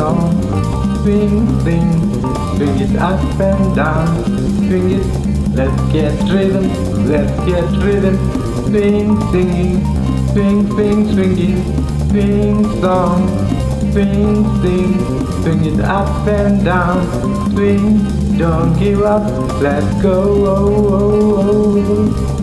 Swing, swing, swing it up and down. Swing it, let's get driven, let's get driven. Swing, singing, swing, swing, swinging, swing song. Swing, sing, swing it up and down. Swing, don't give up, let's go. Oh, oh, oh.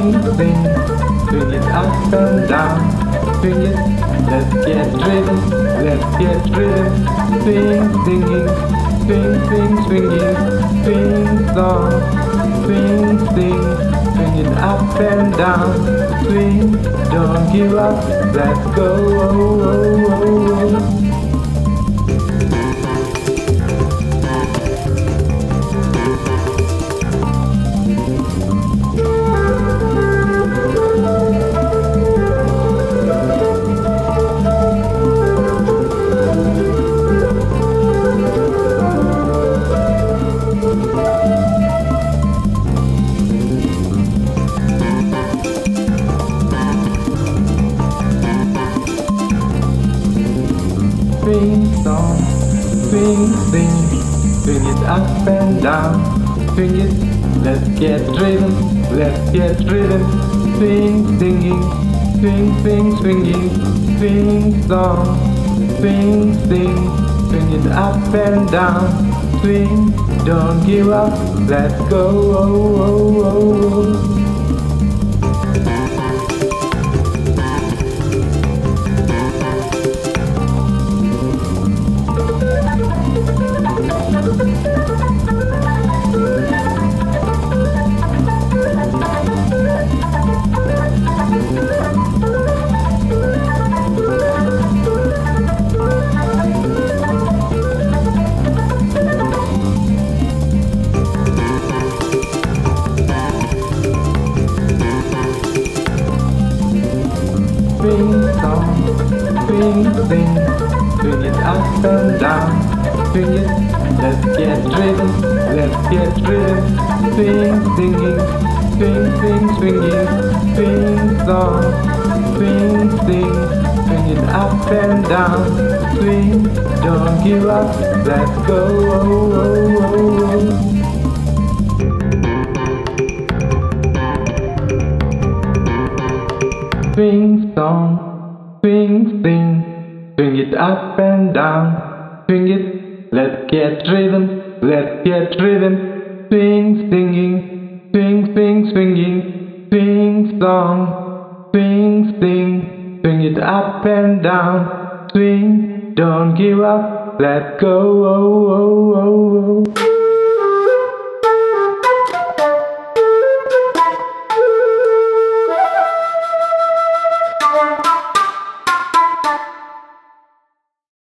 Swing, swing, swing it up and down. Swing it, let's get driven, let's get driven. Swing, singing, swing, swing, swinging, swing song, swing, sing, swing it up and down. Swing, don't give up, let's go. Oh, oh, oh, oh. Swing song, swing, swing, swing it up and down. Swing it, let's get driven, let's get driven. Swing, singing, swing, swing, swinging, swing song. Swing, sing, swing it up and down. Swing, don't give up, let's go. Oh, oh, oh, oh. Swing song, swing, swing, swing it up and down. Swing it, let's get driven, let's get driven. Swing, singing, swing, swing, swinging, swing song, swing, sing, swing it up and down. Swing, don't give up, let's go. Oh, oh, oh, oh. oh. Swing song, swing, sing, swing it up and down. Swing it, let's get driven, let's get driven. Swing, singing, swing, swing, swinging, swing song, swing, sing, swing it up and down. Swing, don't give up, let's go. Oh, oh, oh, oh.